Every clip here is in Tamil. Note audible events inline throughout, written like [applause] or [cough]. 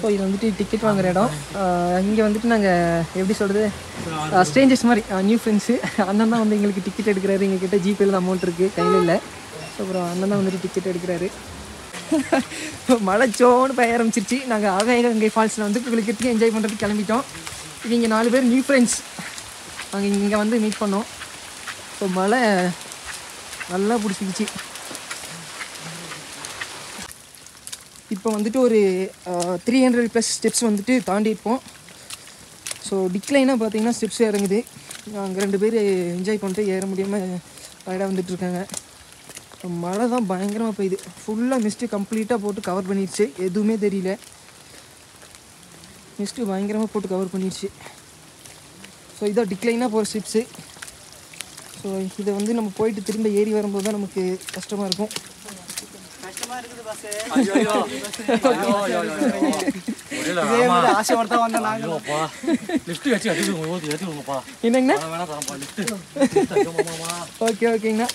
ஸோ இது வந்துட்டு டிக்கெட் வாங்குற இடம். இங்கே வந்துட்டு நாங்கள் எப்படி சொல்கிறது ஸ்ட்ரேஞ்சர்ஸ் மாதிரி நியூ ஃப்ரெண்ட்ஸு அண்ணன் தான் வந்து எங்களுக்கு டிக்கெட் எடுக்கிறாரு. எங்ககிட்ட ஜிபேல தான் அமௌண்ட் இருக்குது கையில் இல்லை. ஸோ அப்புறம் அண்ணன் தான் வந்துட்டு டிக்கெட் எடுக்கிறாரு. [laughs] மழை சோன்னு பெய்ய ஆரம்பிச்சிருச்சு. நாங்கள் ஆகாய கங்கை ஃபால்ஸில் வந்து குளிக்கிறதுக்கு என்ஜாய் பண்ணுறதுக்கு கிளம்பிட்டோம். இது இங்கே நாலு பேர் நியூ ஃப்ரெண்ட்ஸ் நாங்கள் இங்கே வந்து மீட் பண்ணோம். ஸோ மழை நல்லா பிடிச்சிக்கிச்சு இப்போ வந்துட்டு ஒரு த்ரீ ஹண்ட்ரட் ப்ளஸ் ஸ்டெப்ஸ் வந்துட்டு தாண்டியிருப்போம் ஸோ டிக்ளைனாக பார்த்தீங்கன்னா ஸ்டெப்ஸ் இறங்குது. அங்கே ரெண்டு பேர் என்ஜாய் பண்ணிட்டு ஏற முடியாமல் டயர்டாக வந்துட்டு இருக்காங்க. மழை தான் பயங்கரமாக பெய்யுது. ஃபுல்லாக மிஸ்ட்டு கம்ப்ளீட்டாக போட்டு கவர் பண்ணிடுச்சு எதுவுமே தெரியல. மிஸ்ட்டு பயங்கரமாக போட்டு கவர் பண்ணிடுச்சு ஸோ இதான் டிக்ளைனாக போகிற ஸ்டெப்ஸு ஸோ இதை வந்து நம்ம போயிட்டு திரும்ப ஏறி வரும்போது தான் நமக்கு கஷ்டமாக இருக்கும். என்னங்கண்ணா? ஓகே ஓகேங்கண்ணா.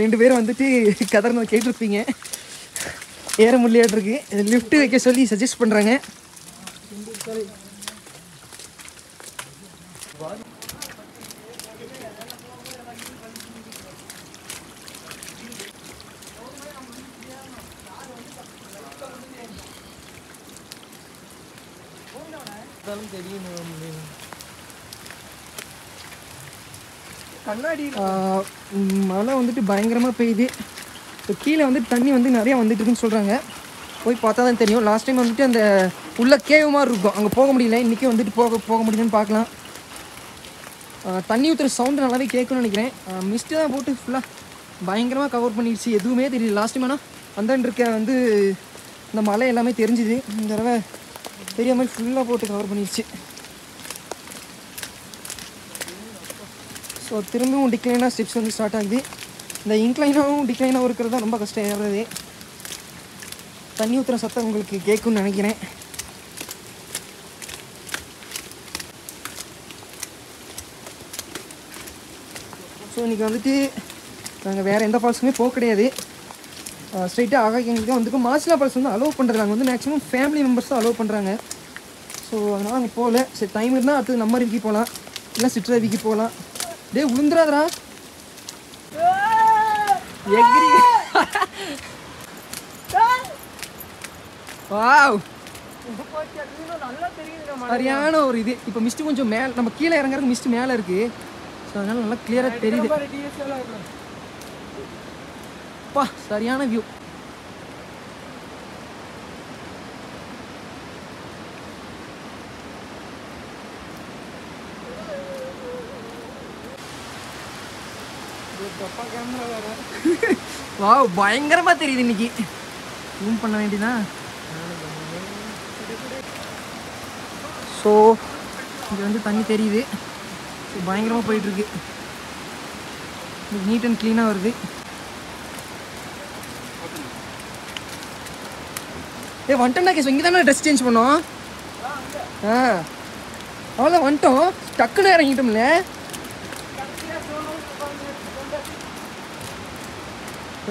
ரெண்டு பேரும் வந்துட்டு கதறணும் கேட்டிருப்பீங்க. ஏற முடியாட்டிருக்கு. லிஃப்ட் வைக்க சொல்லி சஜஸ்ட் பண்ணுறாங்க கண்ணாடி மழை வந்துட்டு பயங்கரமாக பெய்யுது. இப்போ கீழே வந்துட்டு தண்ணி வந்து நிறையா வந்துட்டு இருக்குன்னு சொல்கிறாங்க போய் பார்த்தா தான் தெரியும். லாஸ்ட் டைம் வந்துட்டு அந்த உள்ள கேவ் மாதிரி இருக்கும். அங்கே போக முடியல. இன்றைக்கி வந்துட்டு போக போக முடியுதுன்னு பார்க்கலாம். தண்ணி ஊற்றுற சவுண்டு நல்லாவே கேட்கும்னு நினைக்கிறேன். மிஸ்ட்டு தான் போட்டு ஃபுல்லாக பயங்கரமாக கவர் பண்ணிடுச்சு எதுவுமே தெரியல. லாஸ்ட் டைம் ஆனால் அந்தாண்டு இருக்க வந்து இந்த மலை எல்லாமே தெரிஞ்சுது. இந்த தடவை தெரிய மாதிரி ஃபுல்லாக போட்டு கவர் பண்ணிடுச்சு ஸோ திரும்பவும் டிக்ளைனாக ஸ்டெப்ஸ் வந்து ஸ்டார்ட் ஆகுது. இந்த இன்க்ளைனாகவும் டிக்ளைனாகவும் இருக்கிறது தான் ரொம்ப கஷ்டம். ஏறுறது தண்ணி ஊற்றுற சத்தம் உங்களுக்கு கேட்கும்னு நினைக்கிறேன். ஸோ இன்றைக்கி வந்துட்டு நாங்கள் வேறு எந்த ஃபால்ஸுமே போக கிடையாது. ஸ்ட்ரைட்டாக ஆகாய எங்களுக்கு வந்துட்டு மாசிலா ஃபால்ஸ் வந்து அலோவ் பண்ணுறது நாங்கள் வந்து மேக்ஸிமம் ஃபேமிலி மெம்பர்ஸ் தான் அலோவ் பண்ணுறாங்க ஸோ அதனால் அங்கே போகல. சரி டைம் இருந்தால் அடுத்து நம்ம அருவிக்கு போகலாம் இல்லை சிற்றருவிக்கு போகலாம் டேய் உளுந்துராதரா எக்ரி. வாவ். சரியான ஒரு இது. இப்போ மிஸ்ட் கொஞ்சம் மேலே நம்ம கீழே இறங்குறதுக்கு மிஸ்ட் மேலே இருக்கு. ஸோ அதனால நல்லா கிளியராக தெரியுது. பா சரியான வியூ [laughs] வாவ் பயங்கரமா தெரியுது இன்னைக்கு. ஜூம் பண்ண வேண்டியதா ஸோ இங்கே வந்து தண்ணி தெரியுது. ஸோ பயங்கரமாக போயிட்டுருக்கு. நீட் அண்ட் க்ளீனாக வருது. ஏ வந்துட்டோம்டா கேஸ் இங்கே தானே ட்ரெஸ் சேஞ்ச் பண்ணோம்? ஆ. அவ்வளோ வந்துட்டோம். டக்குன்னு இறங்கிட்டோம்ல.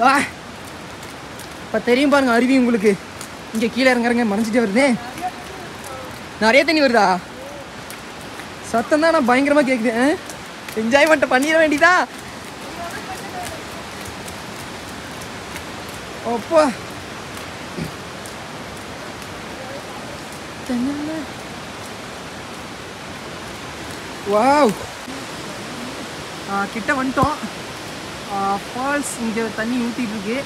வா. இப்போ தெரியும் பாருங்க அருவி உங்களுக்கு. இங்கே கீழே இறங்குறங்க மறைஞ்சிட்டே வருதே. நிறைய தண்ணி வருதா? சத்தம் தான் நான் பயங்கரமாக கேட்குது என்ஜாய்மெண்ட்டை பண்ணிட வேண்டியதா? அப்பா. வாவ். கிட்ட வந்துட்டோம். ஃபால்ஸ் இங்கே தண்ணி ஊற்றிட்டு இருக்கு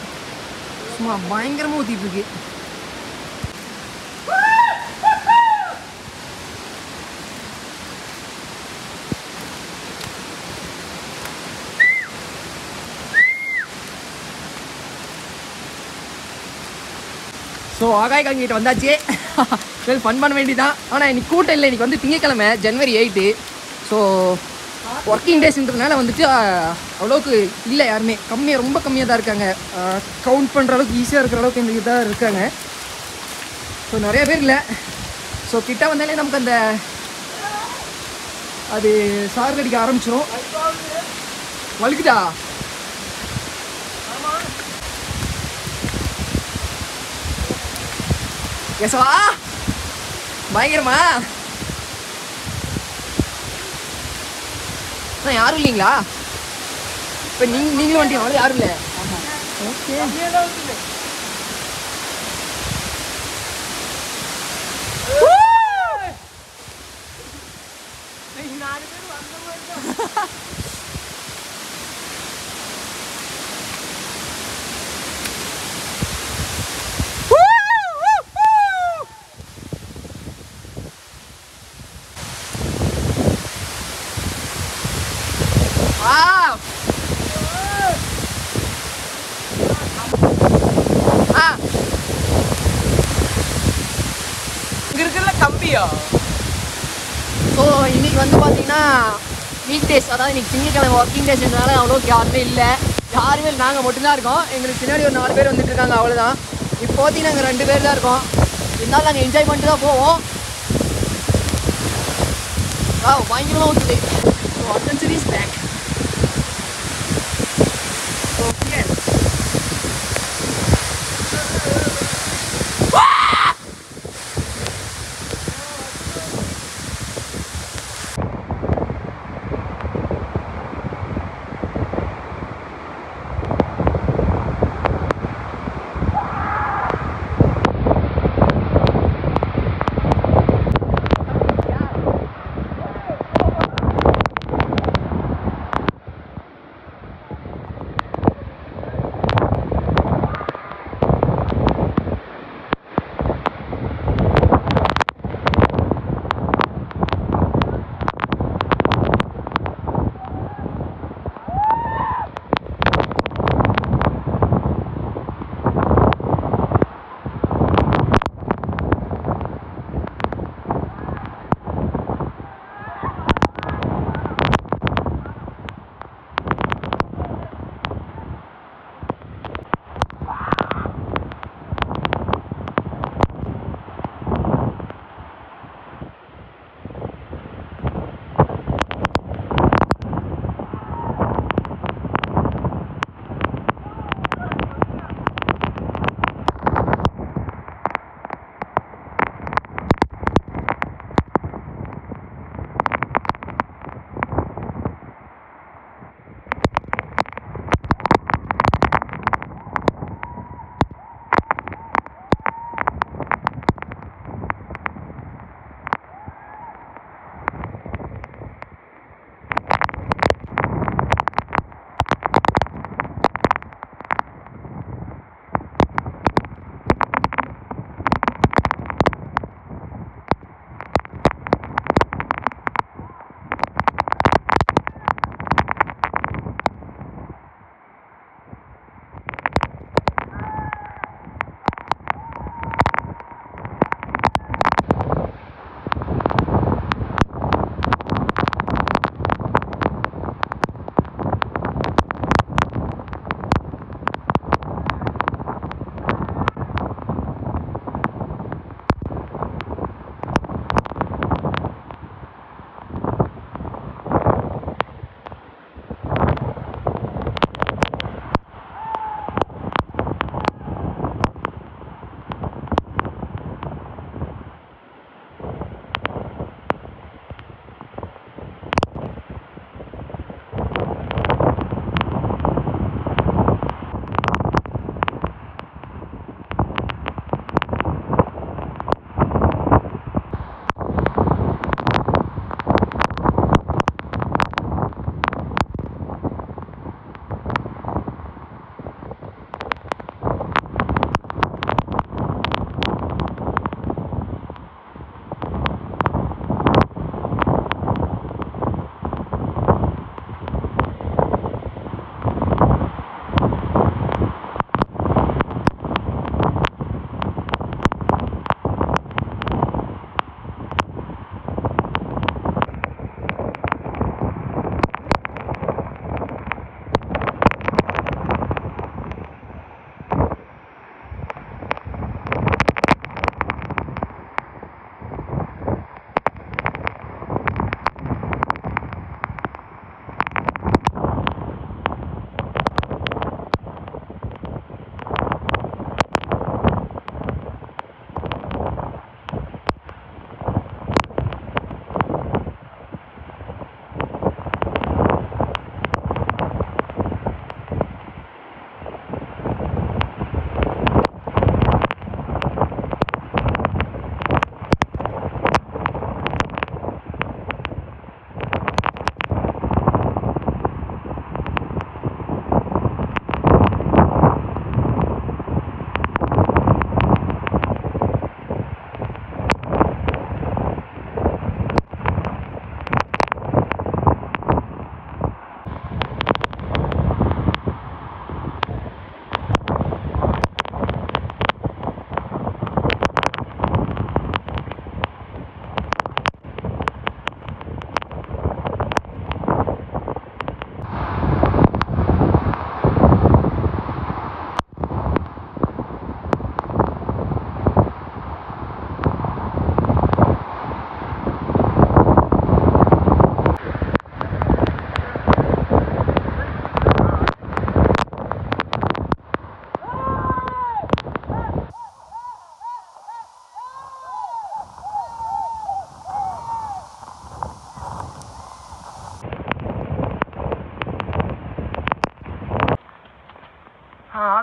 சும்மா பயங்கரமாக ஊற்றிட்டு இருக்கு ஸோ ஆகாய் கங்கிட்ட வந்தாச்சு. [laughs] வெல் ஃபன் பண்ண வேண்டியதான் ஆனால் இன்னைக்கு கூட்டம் இல்லை. இன்னைக்கு வந்து திங்கக்கிழமை ஜனவரி எயிட்டு ஸோ ஒர்க்கிங் டேஸ்ன்றதுனால வந்துட்டு அவ்வளோக்கு இல்லை யாருமே. கம்மியாக ரொம்ப கம்மியாக தான் இருக்காங்க. கவுண்ட் பண்ணுற அளவுக்கு ஈஸியாக இருக்கிற அளவுக்கு இந்த இதாக இருக்காங்க. ஸோ நிறைய பேர் இல்லை. ஸோ கிட்ட வந்தாலே நமக்கு அந்த அது சார்கடிக்க ஆரம்பிச்சிரும். வழுக்குதா கேசவா பயங்கரமா? அண்ணா, யாரும் இல்லைங்களா? இப்போ நீங்க நீங்களும் வந்துட்டீங்க அவ்வளோ யாரும் இல்லை? ஓகே. Wow! ஆ. இங்கே இருக்கிறதுல கம்பியா? ஸோ இன்றைக்கி வந்து பார்த்தீங்கன்னா வீக் டேஸ் அதாவது இன்றைக்கி திங்கக்கிழமை ஒர்க்கிங் டேஸ்னால அவ்வளோ யாருமே இல்லை. யாருமே நாங்கள் மட்டும்தான் இருக்கோம். எங்களுக்கு பின்னாடி ஒரு நாலு பேர் வந்துட்டு இருக்காங்க அவ்வளோதான் இப்போதைக்கு நாங்கள் ரெண்டு பேர் தான் இருக்கோம். இருந்தாலும் நாங்கள் என்ஜாய் பண்ணிட்டு தான் போவோம். ஆ பயங்கரமாக ஊற்றுது so adventure is back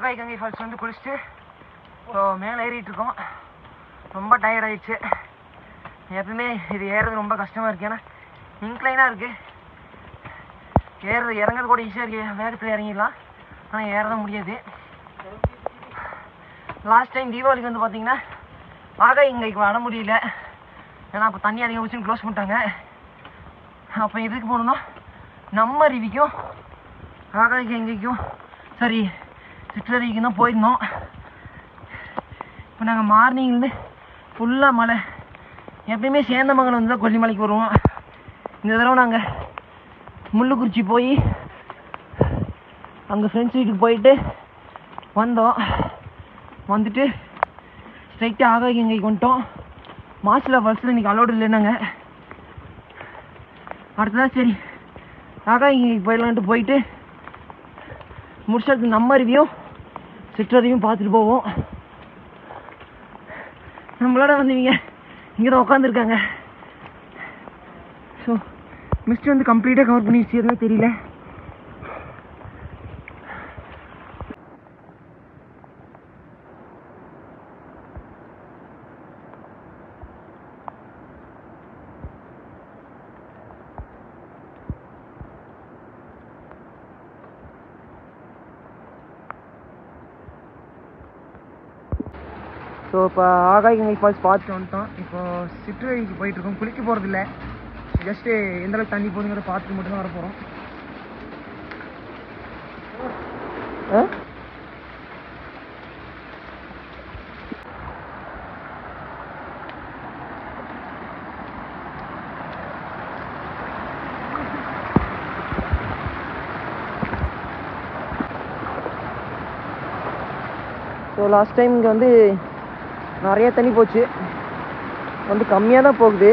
Agaya Gangai falls வந்து குளிச்சுட்டு இப்போ மேலே ஏறிட்டு இருக்கோம் ரொம்ப டயர்ட் ஆயிடுச்சு. எப்பவுமே இது ஏறுறது ரொம்ப கஷ்டமாக இருக்குது ஏன்னா இன்க்ளைனாக இருக்குது ஏறுறது இறங்குறது கூட ஈஸியாக இருக்குது வேகத்தில் இறங்கிடலாம். ஆனால் ஏறத முடியாது. லாஸ்ட் டைம் தீபாவளிக்கு வந்து பார்த்தீங்கன்னா ஆகாய் இங்கே வர முடியல. ஏன்னா அப்போ தண்ணி அதிகம் வச்சு க்ளோஸ் பண்ணிட்டாங்க. அப்போ எதுக்கு போகணுன்னா நம்ம ரிவிக்கும் ஆகாய்க்கு எங்கேக்கும் சரி சிற்றரைக்கு தான் போயிருந்தோம். இப்போ நாங்கள் மார்னிங்லேருந்து ஃபுல்லாக மழை. எப்பயுமே சேந்தமங்கலம் வந்து தான் கொல்லிமலைக்கு வருவோம். இந்த தடவை நாங்கள் முள்ளுக்குறிச்சி போய் அங்கே ஃப்ரெண்ட்ஸ் வீட்டுக்கு போயிட்டு வந்தோம். வந்துட்டு ஸ்ட்ரைட்டாக ஆகாய் எங்கேக்கு வந்துட்டோம். மாசில் பஸ்ஸில் இன்றைக்கி அலோடு இல்லைன்னாங்க. அடுத்ததான் சரி ஆகாய் போயிடலான்ட்டு போயிட்டு முடிச்சதுக்கு நம்ம ரிவியூ சிற்றதையும் பார்த்துட்டு போவோம். நம்மளோட வந்தவங்க இங்கே தான் உட்காந்துருக்காங்க ஸோ மிஸ்ட் வந்து கம்ப்ளீட்டாக கவர் பண்ணிடுச்சு எதுவும் தெரியல. ஸோ இப்போ ஆகாயங்கை ஃபால்ஸ் பார்த்துட்டு வந்துட்டோம். இப்போ சிற்றுவழிக்கு போயிட்டு இருக்கோம் குளிக்க போகிறது இல்லை ஜஸ்ட்டு எந்த அளவுக்கு தண்ணி போகுதுங்கிறத பார்த்துட்டு மட்டும் தான் வர போகிறோம் ஸோ லாஸ்ட் டைம் இங்கே வந்து நிறைய தண்ணி போச்சு. வந்து கம்மியாக தான் போகுது.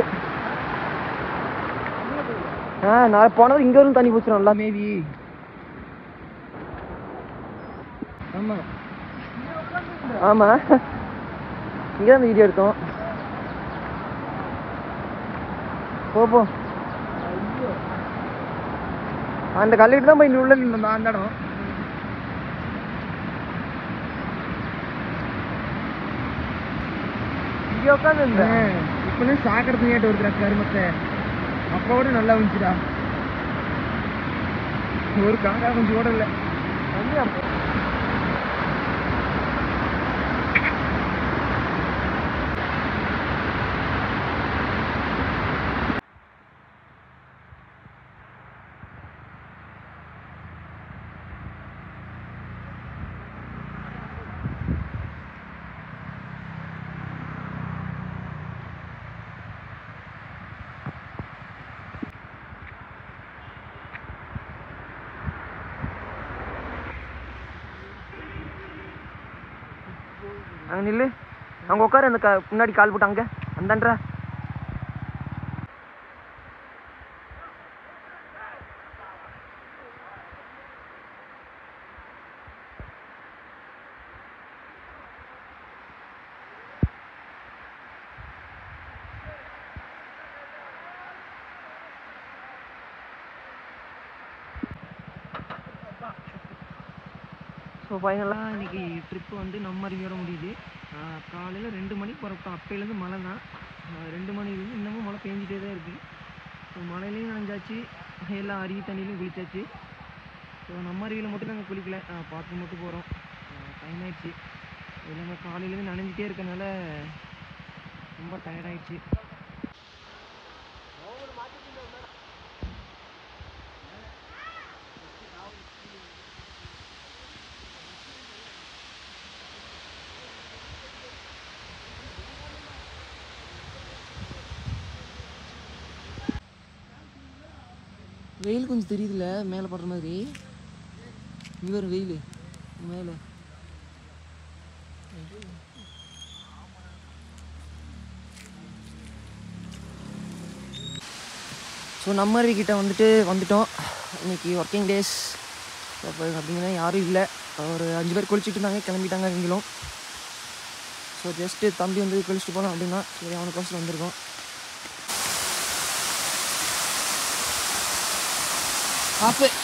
ஆ நான் போனது இங்கே வரும் தண்ணி போச்சு நல்லா மேபி ஆமாம் ஆமாம் இங்கே தான் வீடியோ எடுத்தோம். போப்போம் அந்த கல்லுக்கிட்டு தான் போய் உள்ள நின்று அந்த இடம். இங்கே உட்காந்துருந்தேன் இப்போ சாக்கிறதுக்கு ஏட்டு ஒருத்தர கருமத்தை. அப்போட நல்லா வந்துச்சுடா ஒரு காக்கா கொஞ்சம் கூட நில்லு. அங்கே உட்காரு அந்த க முன்னாடி கால் போட்டு அங்கே. அந்தான்றா ஸோ ஃபைனலாக இன்னைக்கு ட்ரிப்பு வந்து நம்ம வர முடியுது காலையில் ரெண்டு மணிக்கு புறப்பட்டோம் அப்போலேருந்து மழை தான். ரெண்டு மணிலேருந்து இன்னமும் மழை பெஞ்சிட்டே தான் இருக்குது ஸோ மழையிலையும் நனைஞ்சாச்சு எல்லா அருவி தண்ணியிலையும் குளிச்சாச்சு ஸோ நம்ம அருவியில் மட்டும் நாங்கள் குளிக்கல. பார்த்து மட்டும் போகிறோம் டைம் ஆயிடுச்சு. எல்லாமே காலையிலேருந்து நனைஞ்சிட்டே இருக்கனால ரொம்ப டயர்டாயிடுச்சு வெயில் கொஞ்சம் தெரியுதுல்ல மேலே படுற மாதிரி. இவர் வெயில் மேலே. ஸோ நம்ம கிட்ட வந்துட்டு வந்துட்டோம். இன்னைக்கு ஒர்க்கிங் டேஸ் அப்போ அப்படிங்கன்னா யாரும் இல்லை. ஒரு அஞ்சு பேர் குளிச்சுட்டு இருந்தாங்க கிளம்பிட்டாங்க நீங்களும். ஸோ ஜஸ்ட்டு தம்பி வந்து குளிச்சுட்டு போகலாம் அப்படின்னா சரி அவனுக்கோசம் வந்திருக்கோம். Pop it.